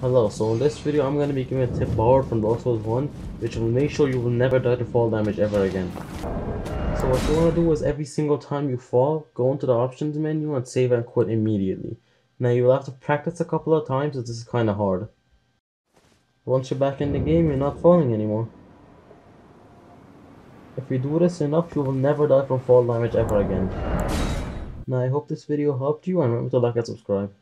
Hello, so in this video I'm going to be giving a tip borrowed from Dark Souls 1 which will make sure you will never die to fall damage ever again. So what you want to do is every single time you fall, go into the options menu and save and quit immediately. Now you will have to practice a couple of times as this is kinda hard. Once you're back in the game, you're not falling anymore. If you do this enough, you will never die from fall damage ever again. Now I hope this video helped you and remember to like and subscribe.